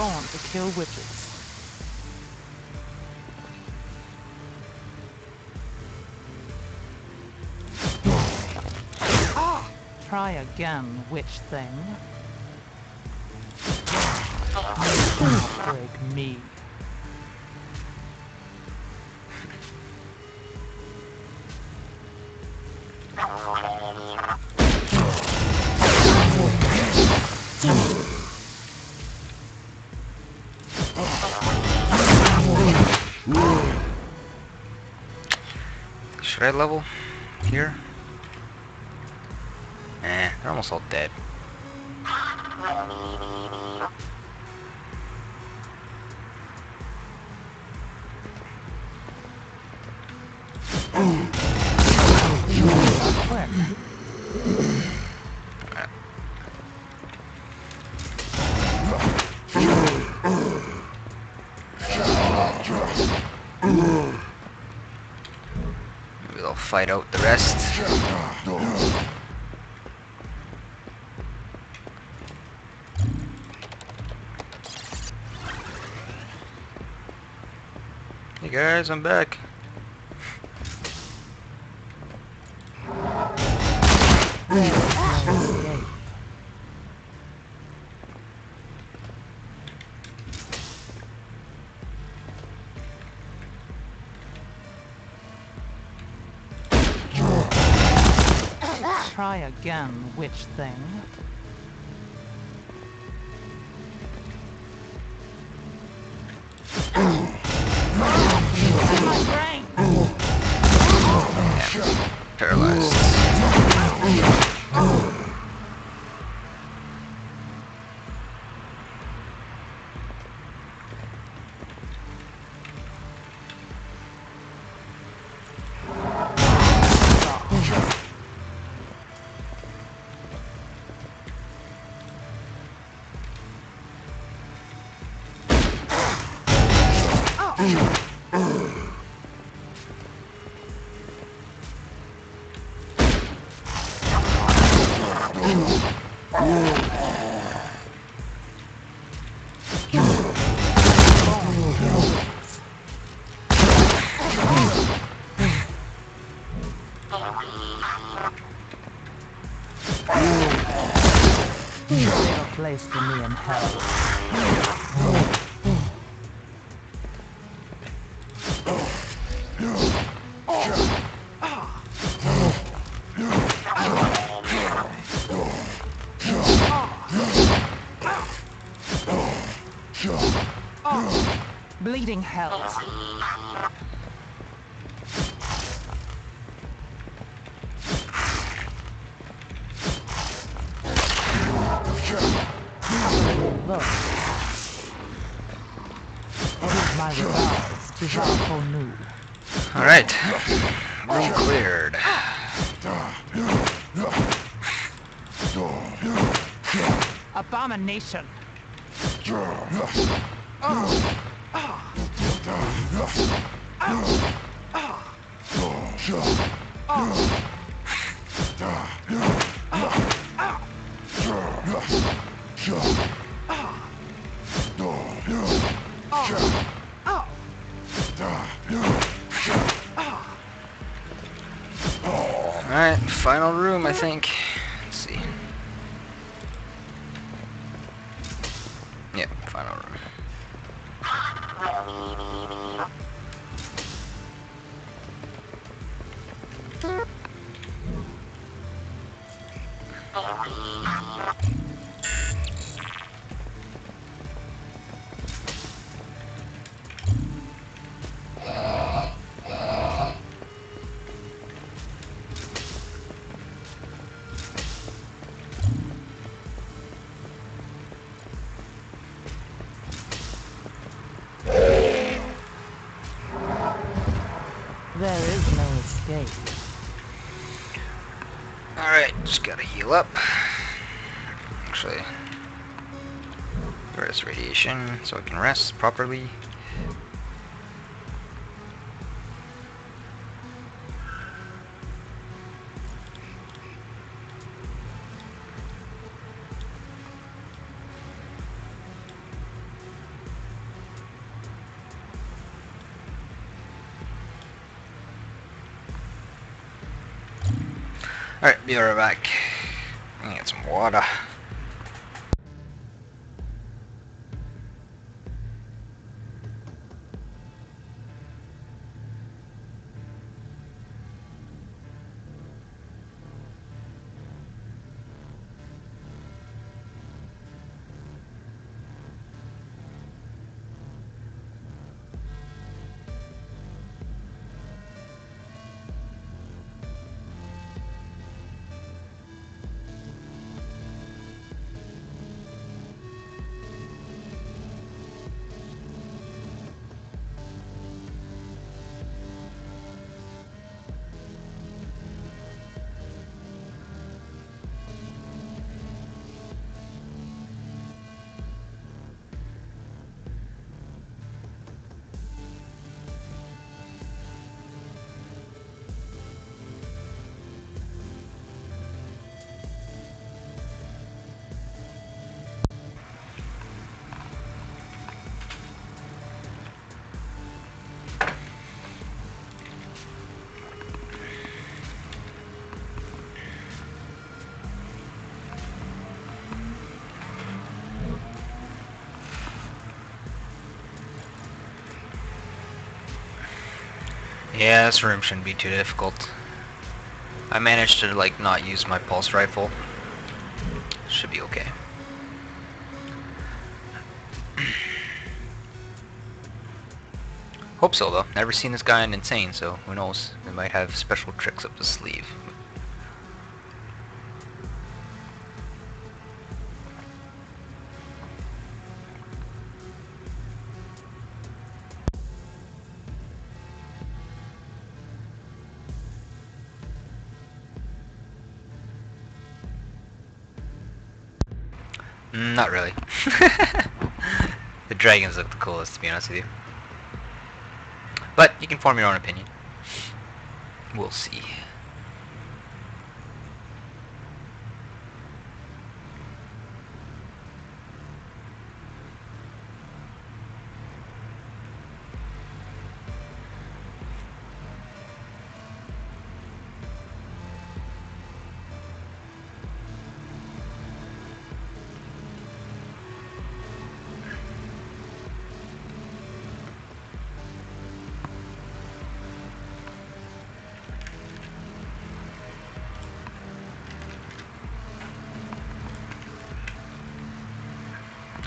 born to kill witches. Try again, witch thing. Break me. I level here? Eh, they're almost all dead. Fight out the rest. Hey guys, I'm back. Again, witch thing. Place for me in hell. Bleeding. Alright. Room cleared. Abomination. Alright, just gotta heal up. Actually, rest radiation so I can rest properly. Be right back. Get some water. Yeah, this room shouldn't be too difficult. I managed to like not use my pulse rifle. Should be okay. Hope so though. Never seen this guy in Insane, so who knows? They might have special tricks up his sleeve. Dragons look the coolest, to be honest with you. But you can form your own opinion. We'll see.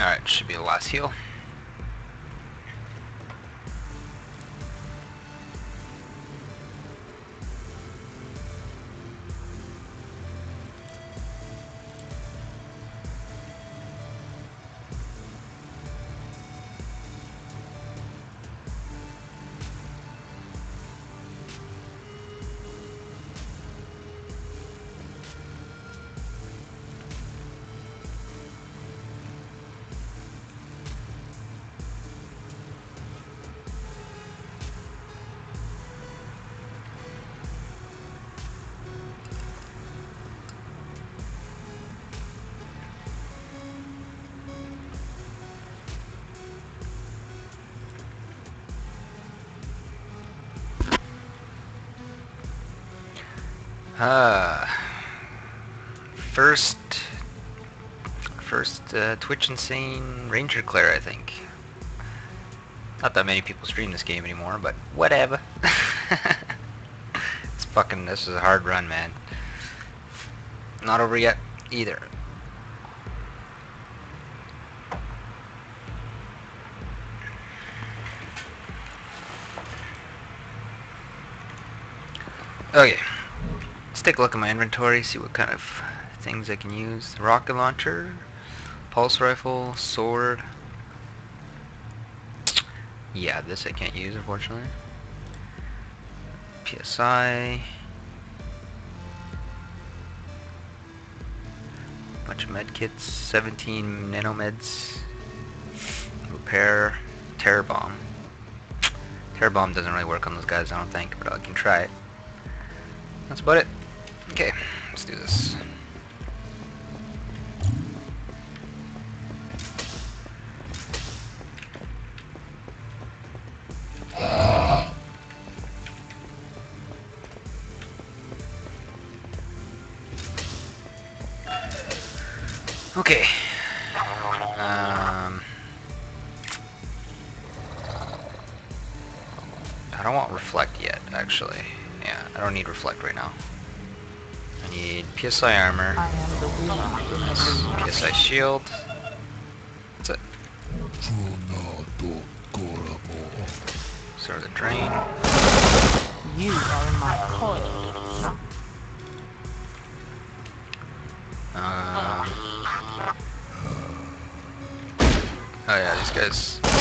Alright, should be the last heal. Uh, Twitch Insane Ranger Claire, I think. Not that many people stream this game anymore, but whatever. it's fucking, this is a hard run, man. Not over yet, either. Okay, let's take a look at my inventory, see what kind of things I can use. Rocket launcher, pulse rifle, sword. Yeah, this I can't use, unfortunately. PSI. Bunch of med kits, 17 nanomeds. Repair, terror bomb. Terror bomb doesn't really work on those guys, I don't think, but I can try it. That's about it. Okay, let's do this. Need PSI armor, I am the wind in the. PSI shield. That's it. Start the drain. You are in my coil. Um, oh yeah, these guys.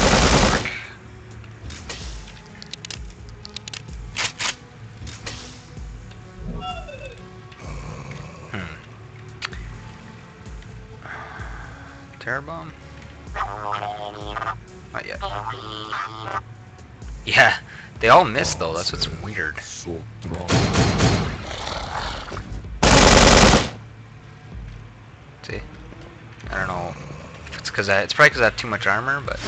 They all miss though. That's what's weird. See, I don't know. It's because I. It's probably because I have too much armor, but.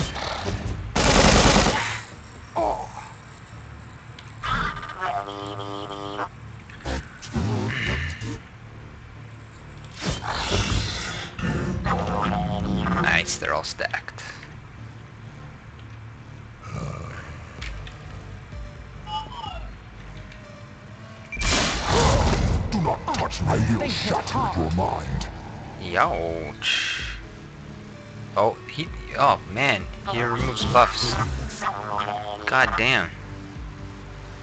God damn.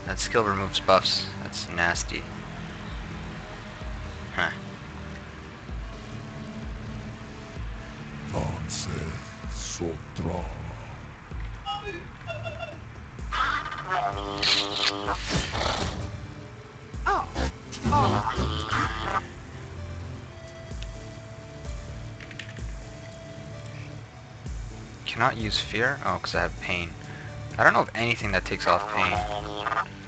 That skill removes buffs. That's nasty. Huh. Vance Sotra. Cannot use fear? Oh, because I have pain. I don't know of anything that takes off pain.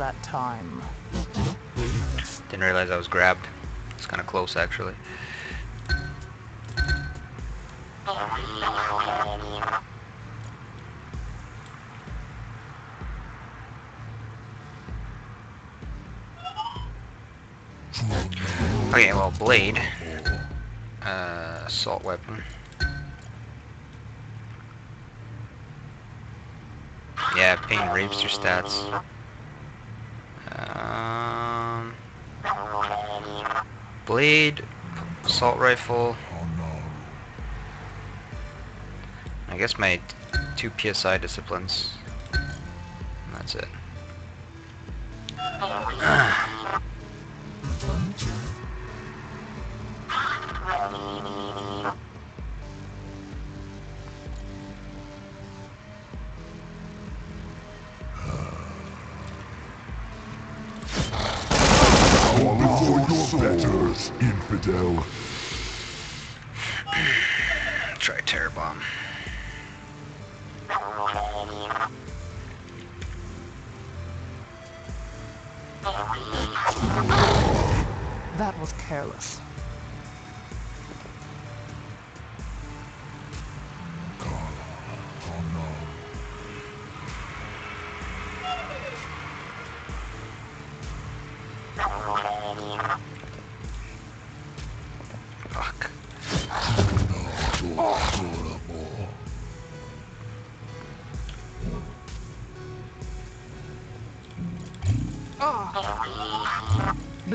That time. Didn't realize I was grabbed. It's kind of close, actually. Okay, well, blade. Uh, assault weapon. Yeah, pain rapes your stats. Um, blade, assault rifle. Oh. I guess my two PSI disciplines. And That's it. infidel.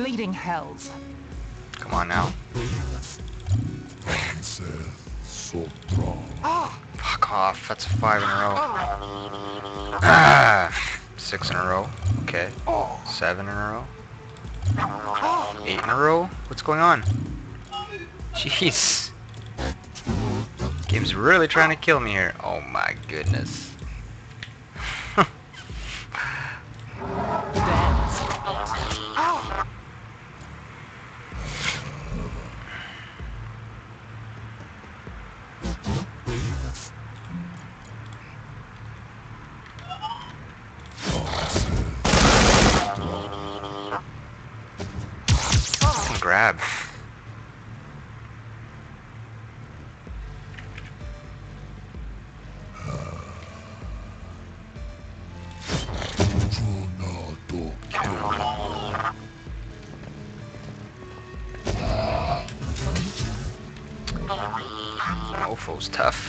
Bleeding hells. Come on now. Sotra. Fuck off. That's five in a row. Ah. ah, six in a row. Okay. Oh. Seven in a row. Eight in a row. What's going on? Jeez. Game's really trying to kill me here. Oh my goodness. Mofo's tough.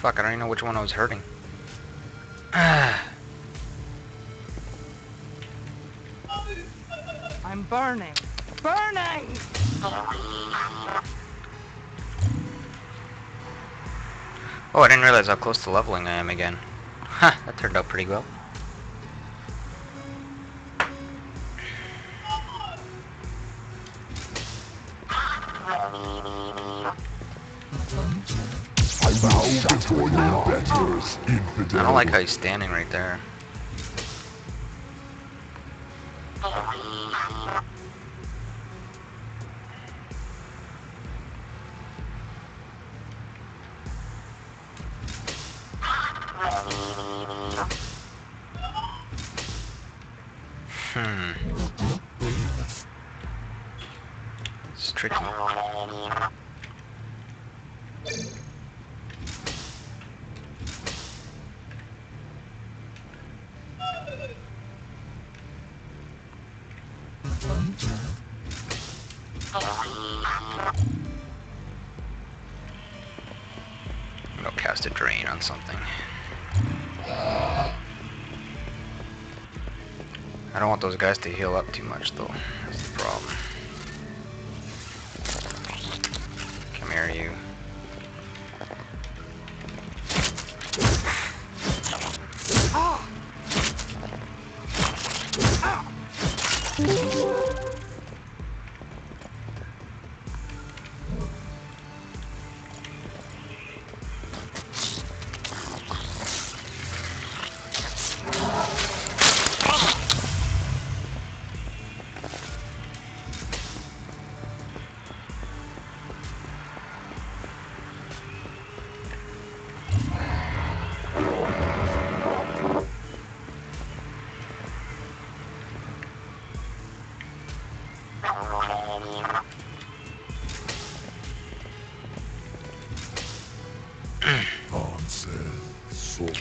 Fuck, I don't even know which one I was hurting. I'm burning. Burning! Oh, I didn't realize how close to leveling I am again. Huh, that turned out pretty well. I. I don't like how he's standing right there. Those guys to heal up too much though.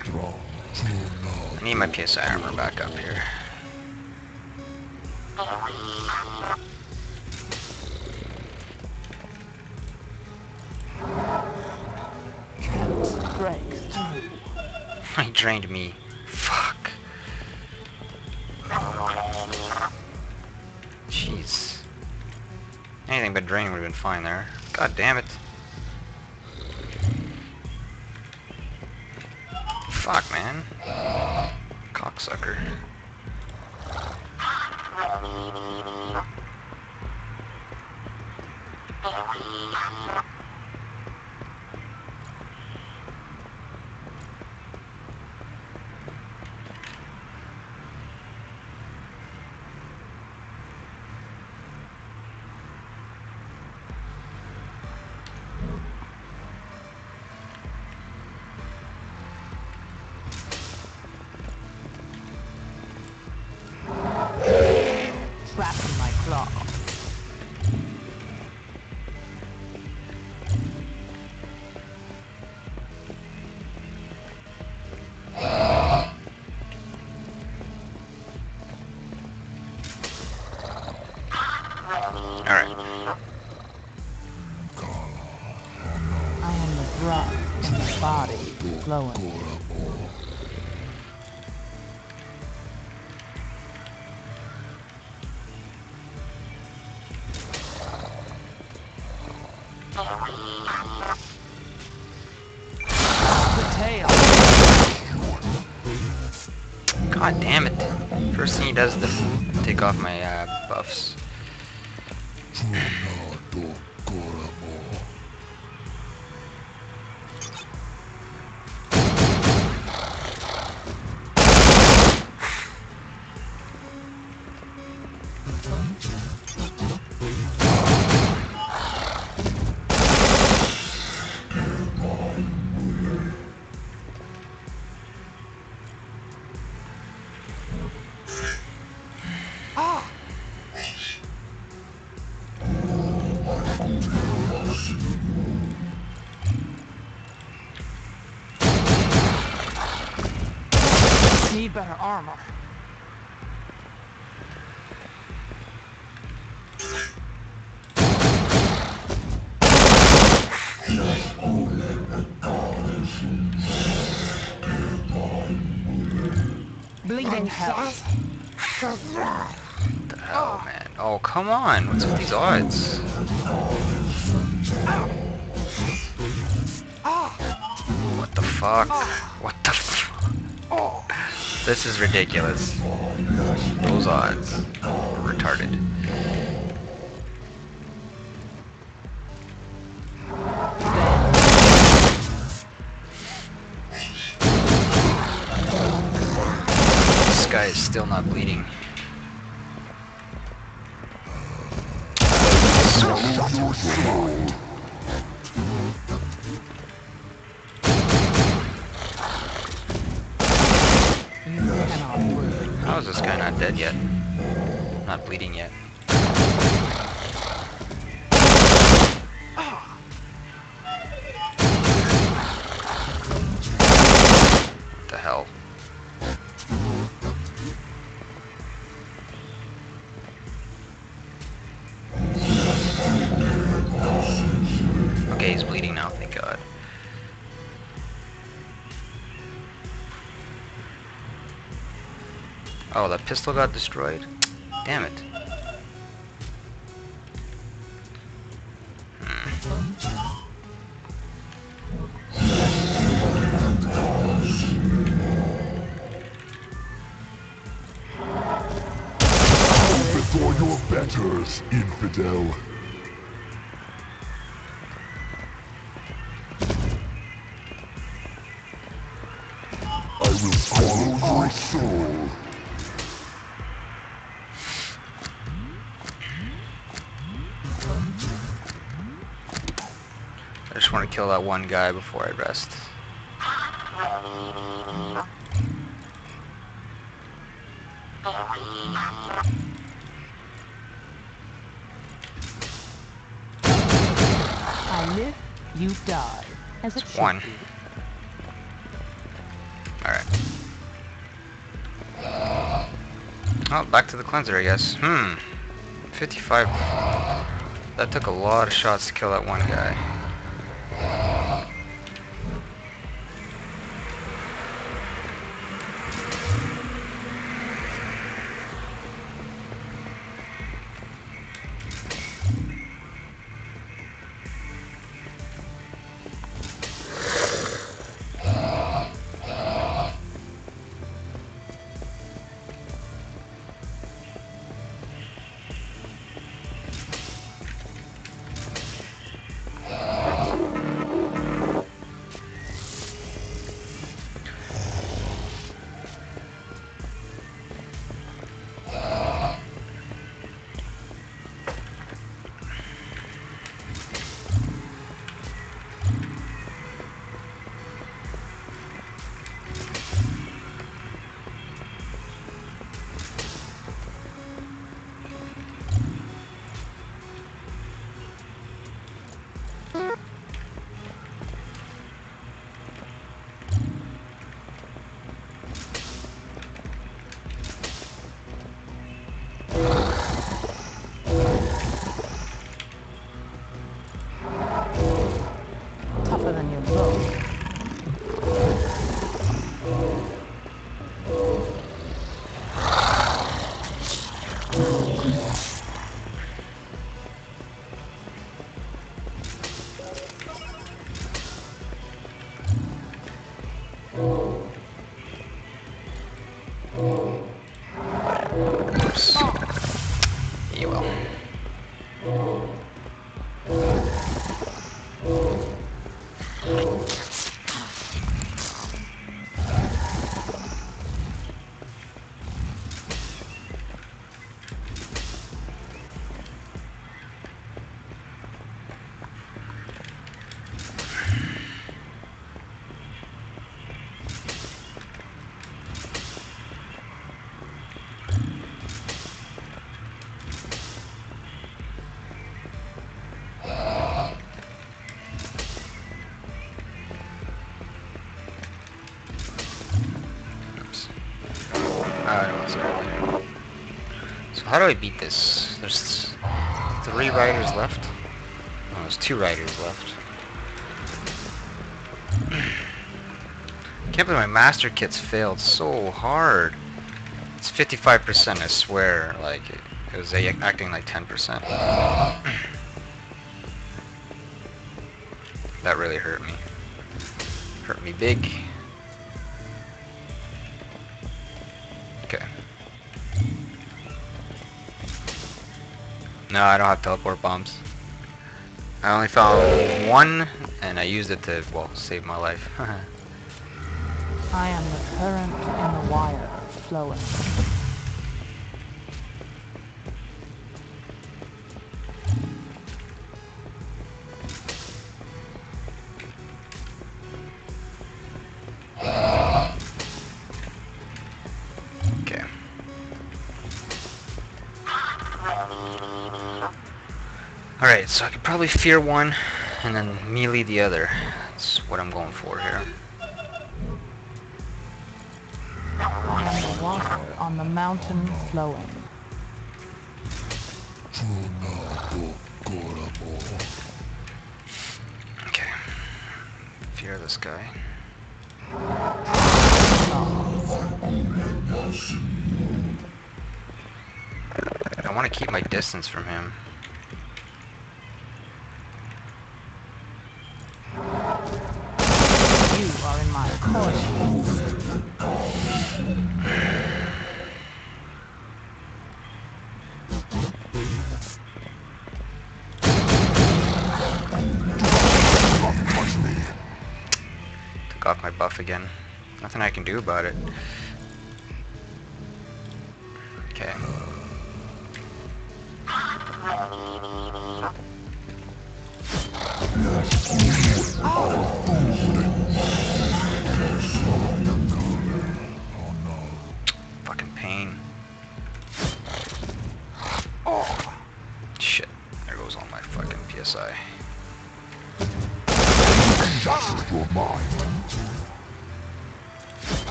Okay. I need my PSI armor back up here. I drained me. Fuck. Jeez. Anything but draining would have been fine there. God damn it. Cocksucker. Alright. I am the breath in the body flowing. Better armor. Bleeding hell. Hell, oh, man? Oh, come on. What's with these odds? Ah. What the fuck? What the? This is ridiculous. Those odds are retarded. This guy is still not bleeding. Dead yet? Not bleeding yet. Oh, that pistol got destroyed? Damn it. Before your betters, infidel. I will swallow your soul. Kill that one guy before I rest. I live, you die. As it one. Alright. Oh, back to the cleanser, I guess. Hmm. 55. That took a lot of shots to kill that one guy. So how do I beat this? There's three riders left. Oh, there's two riders left. Can't believe my master kit's failed so hard. It's 55%, I swear. Like, it, it was acting like 10%. that really hurt me. Hurt me big. No, I don't have teleport bombs. I only found one, and I used it to, well, save my life. I am the current in the wire flowing. So I could probably fear one, and then melee the other. That's what I'm going for here. I am the water on the mountain flowing. Okay. Fear this guy. I want to keep my distance from him. You are in my coil. Took off my buff again. Nothing I can do about it.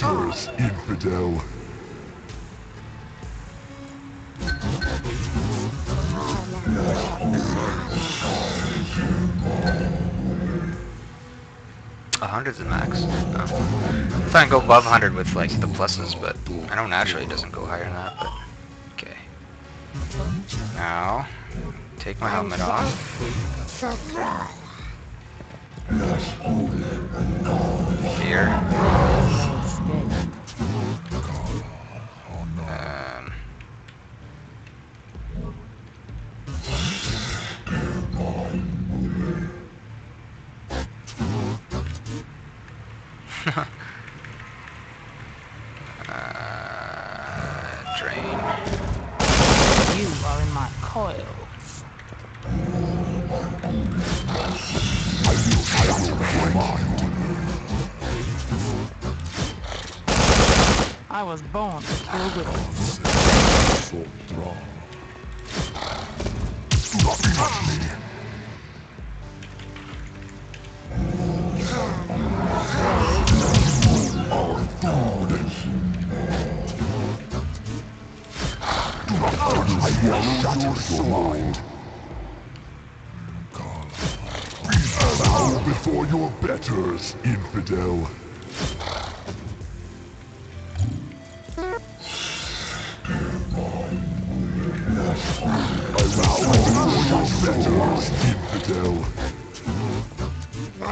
Betters, infidel. A hundred's the max. I thought I'd go above 100 with like the pluses, but I know naturally it doesn't go higher than that. But okay. Now, take my helmet off. Here. Um, I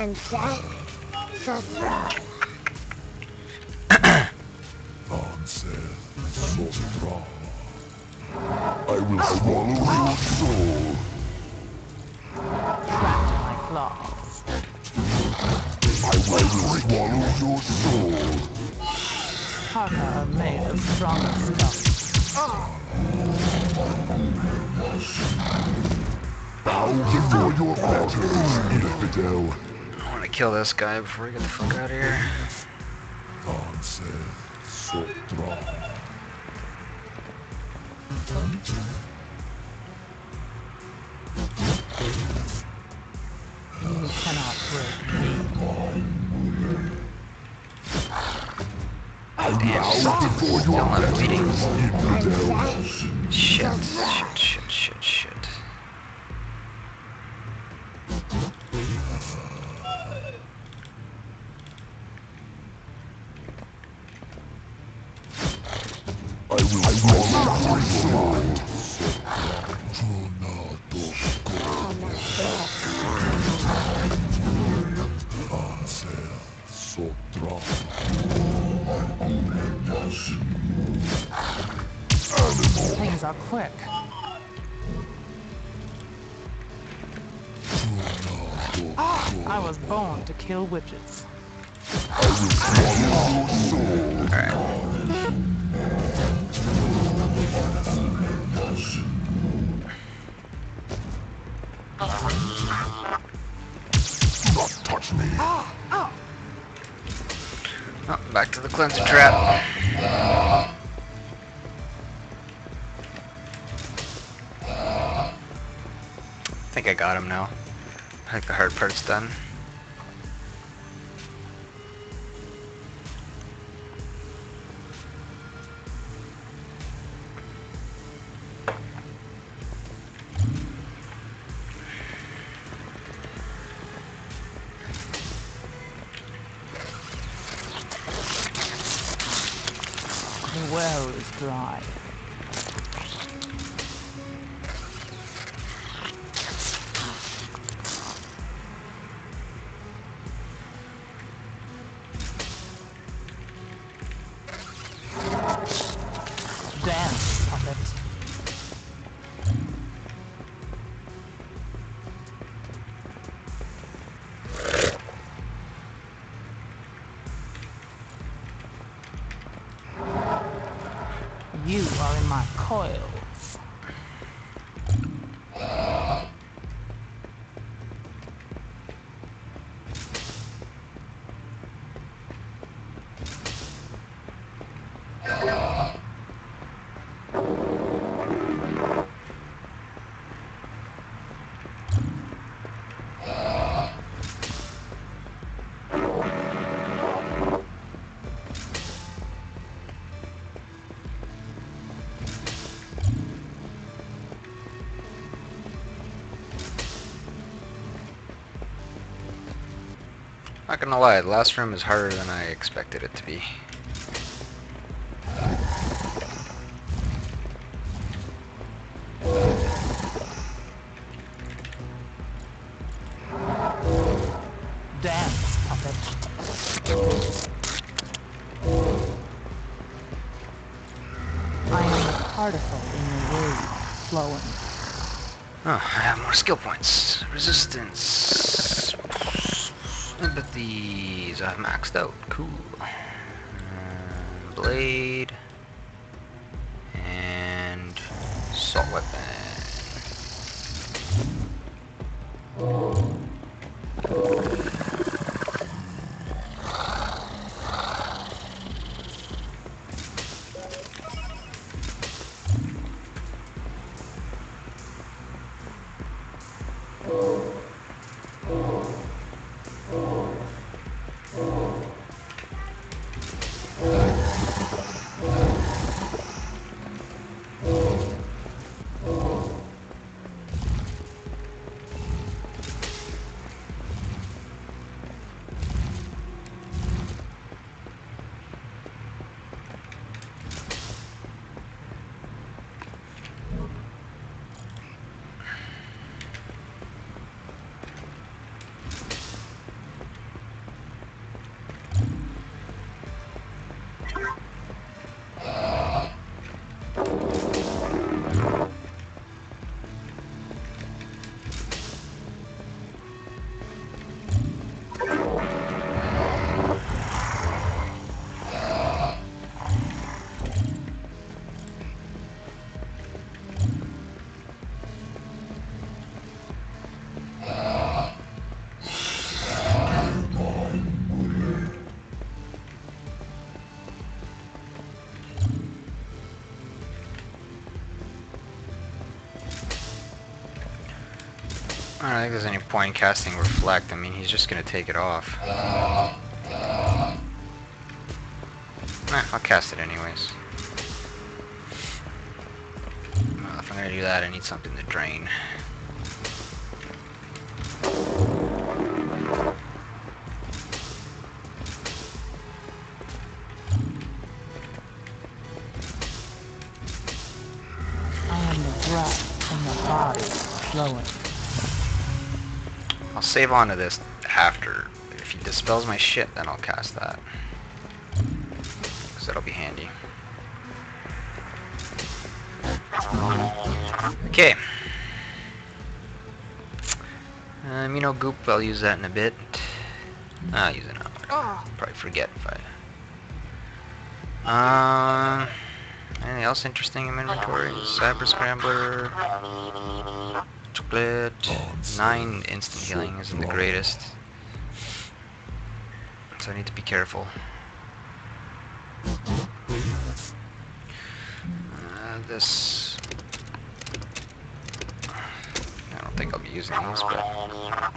Then set the throne. Answer, Sopra. I will swallow your soul. Trapped in my claws. I will swallow your soul. Tarka made of stronger stuff. Bow before your betters, infidel. Kill this guy before we get the fuck out of here. You cannot break me. Before your Don't let bleeding. Shit, shit, shit, shit, shit. Kill witches. Not touch me. Oh, back to the cleanser trap. I think I got him now. I think the hard part's done. Not gonna lie, the last room is harder than I expected it to be. Dance, puppet. I am particle in the wave flowing. Oh, I have more skill points. Resistance. Maxed out. Cool. Think there's any point in casting Reflect. I mean, he's just gonna take it off. I'll cast it anyways. Well, if I'm gonna do that, I need something to drain. Save onto this after. If he dispels my shit, then I'll cast that. Because that'll be handy. Okay. Uh, amino goop, I'll use that in a bit. I'll use it now. Probably forget if I... Um... Anything else interesting in inventory? Cyber Scrambler... Chocolate... Nine instant healing isn't the greatest. So I need to be careful. Uh, this... I don't think I'll be using these, but...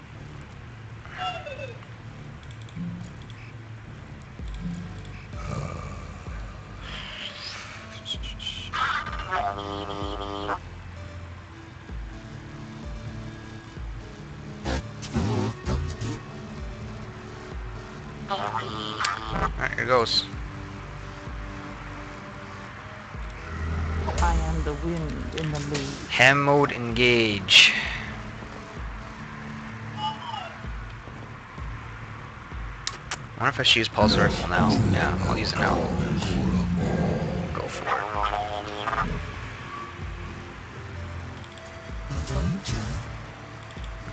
Alright, here goes. I am the wind in the leaves. Ham mode engage. I wonder if I should use pulse rifle now. Yeah, I'll use it now. Go for it.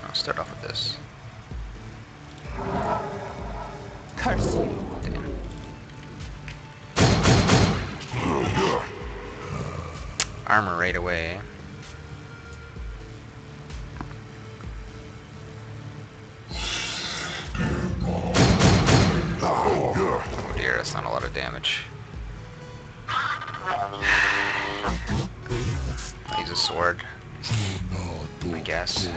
I'll start off with this. Curse you. Armor right away. Oh dear, that's not a lot of damage. I'll use a sword, I guess.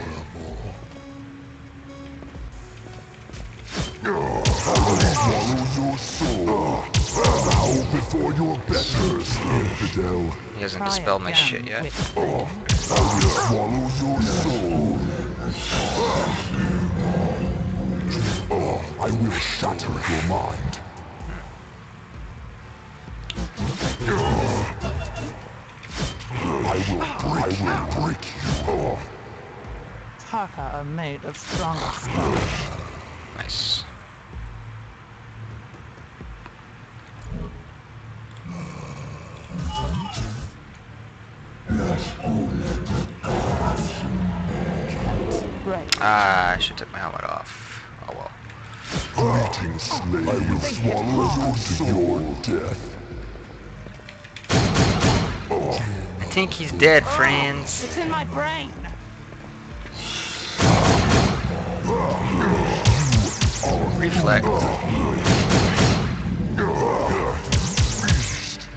I will swallow your soul. Bow before your betters, infidel. He hasn't oh, dispelled my shit yet. I will swallow your soul. Oh, I will shatter your mind. I will, I will break you. Tarka are made of stronger stone. Nice. Ah, I should take my helmet off. Oh well. Greetings, slave. I will swallow you to your death. I think he's dead, friends. It's in my brain. Reflect.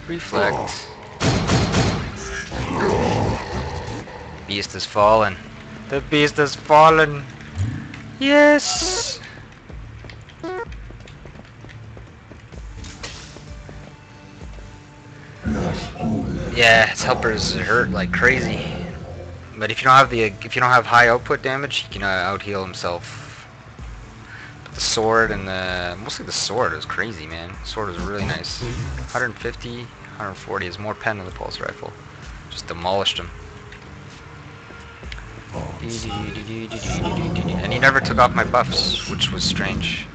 Reflect. Beast has fallen. The beast has fallen. Yes. Yeah, his helpers hurt like crazy. But if you don't have the if you don't have high output damage, he can uh, out heal himself. But the sword and the mostly the sword is crazy, man. sword is really nice. 150, 140 is more pen than the pulse rifle. Just demolished him. And he never took off my buffs, which was strange.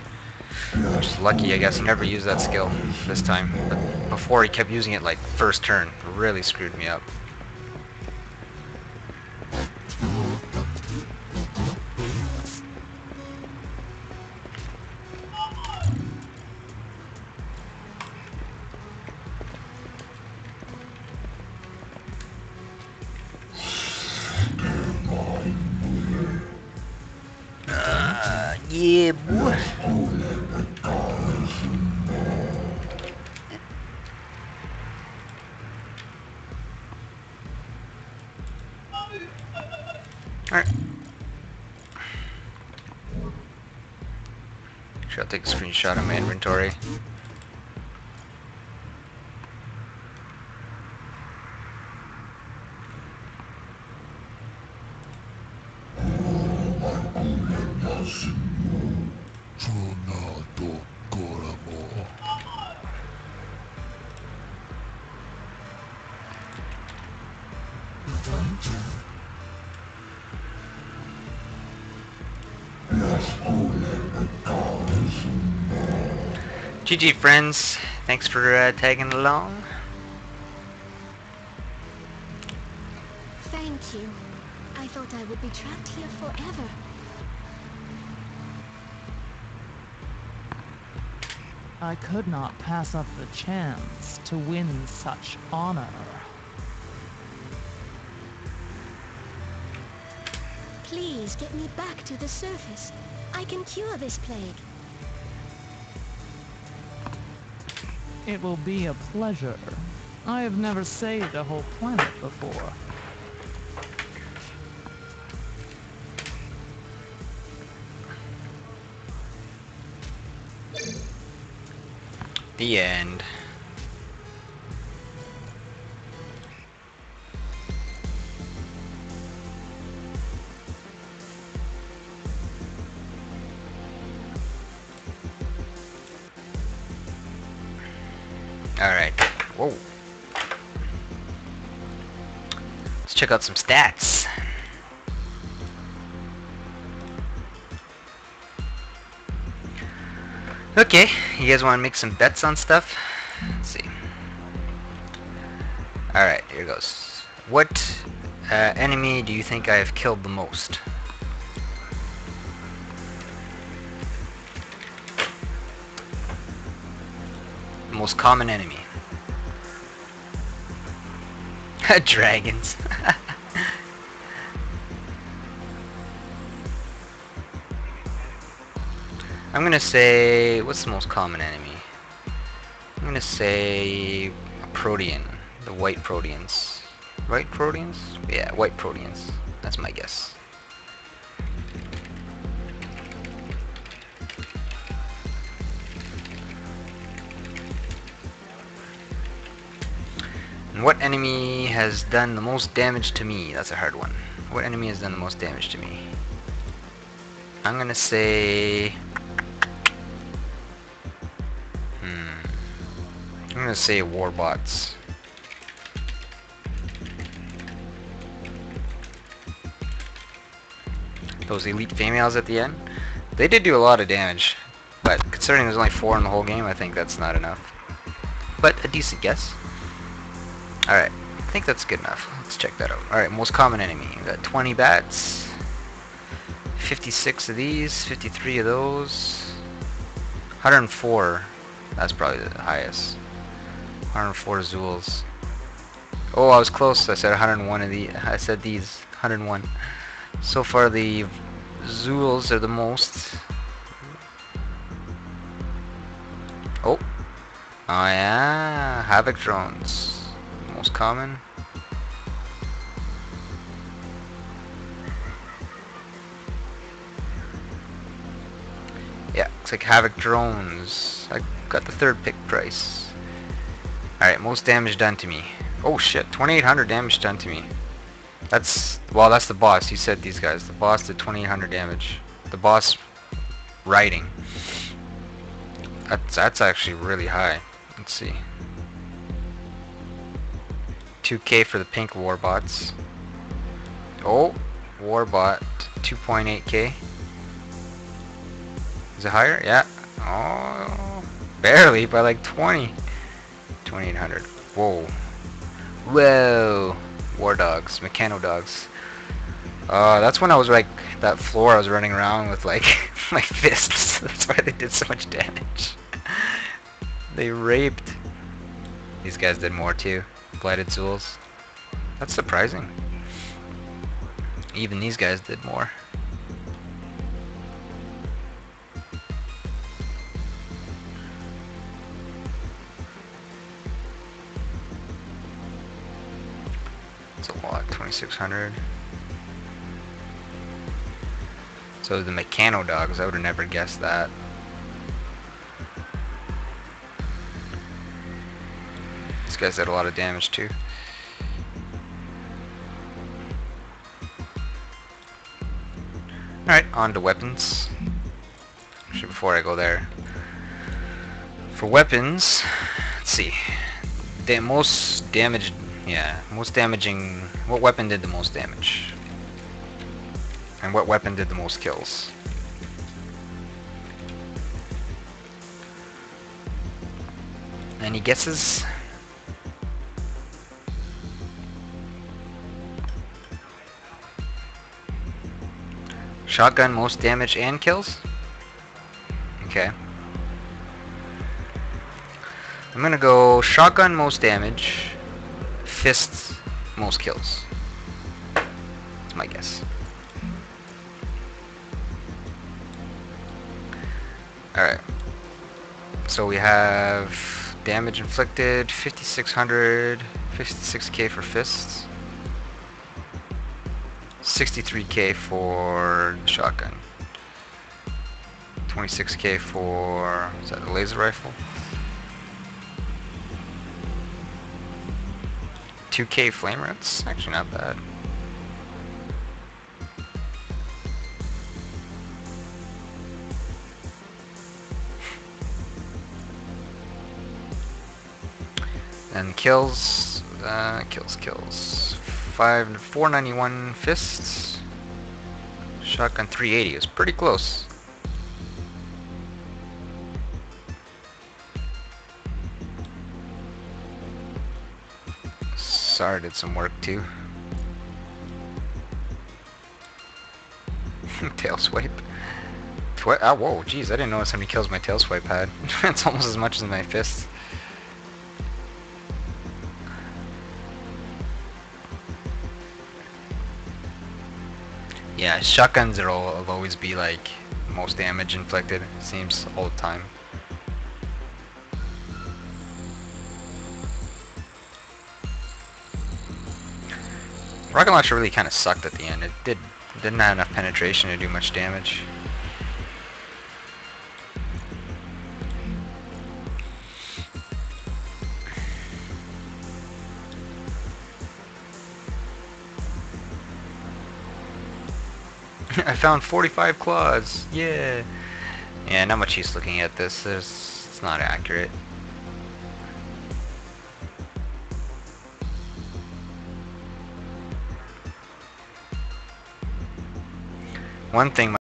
Which is lucky, I guess. He never used that skill this time. But before, he kept using it like first turn. Really screwed me up. Screenshot of my inventory. GG friends, thanks for uh, tagging along. Thank you. I thought I would be trapped here forever. I could not pass up the chance to win such honor. Please get me back to the surface. I can cure this plague. It will be a pleasure. I have never saved a whole planet before. The end. Check out some stats. Okay, you guys want to make some bets on stuff? Let's see. Alright, here goes. What uh, enemy do you think I have killed the most? The most common enemy. Dragons. I'm gonna say, what's the most common enemy? I'm gonna say a Protean, the white Proteans. White Proteans? Yeah, white Proteans. That's my guess. And what enemy has done the most damage to me? That's a hard one. What enemy has done the most damage to me? I'm gonna say... Hmm. I'm gonna say warbots. Those elite females at the end. They did do a lot of damage. But considering there's only four in the whole game, I think that's not enough. But a decent guess. Alright, think that's good enough. Let's check that out. Alright, most common enemy. We got 20 bats, 56 of these, 53 of those, 104. That's probably the highest. 104 Zuuls. Oh, I was close. I said 101 of the. I said these 101. So far, the Zuuls are the most. Oh. Oh yeah, Havoc drones. Most common. Yeah, looks like Havoc drones. I got the third pick price. Alright, most damage done to me. Oh shit, 2800 damage done to me. That's, well that's the boss, he said these guys. The boss did 2800 damage. The boss riding. That's, that's actually really high. Let's see. 2k for the pink warbots. Oh, warbot 2.8k. Is it higher? Yeah. Oh, barely by like 20. 2800. Whoa. Whoa. War dogs, mechano dogs. Uh, that's when I was like that floor. I was running around with like my fists. That's why they did so much damage. they raped. These guys did more too. Blighted Zuuls. That's surprising. Even these guys did more. It's a lot, 2600. So the Mechano dogs, I would have never guessed that. These guys did a lot of damage too. Alright, on to weapons. Actually, before I go there. For weapons, let's see. The most damaged, yeah, most damaging, what weapon did the most damage? And what weapon did the most kills? Any guesses? Shotgun most damage and kills? Okay. I'm gonna go shotgun most damage, fist most kills. That's my guess. Alright. So we have damage inflicted, 5600, 56k for fists. 63k for shotgun. 26k for, is that the laser rifle? 2k flame roots? Actually not bad. And kills, uh, kills, kills. Five, 491 fists. Shotgun 380 is pretty close. SAR did some work too. tail swipe. Twi oh, whoa, jeez, I didn't notice how many kills my tail swipe had. it's almost as much as my fists. Yeah, shotguns will always be like most damage inflicted, seems all the time. Rocket launcher really kind of sucked at the end. It did didn't have enough penetration to do much damage. Found 45 claws. Yeah. Yeah, not much use looking at this. There's, it's not accurate. One thing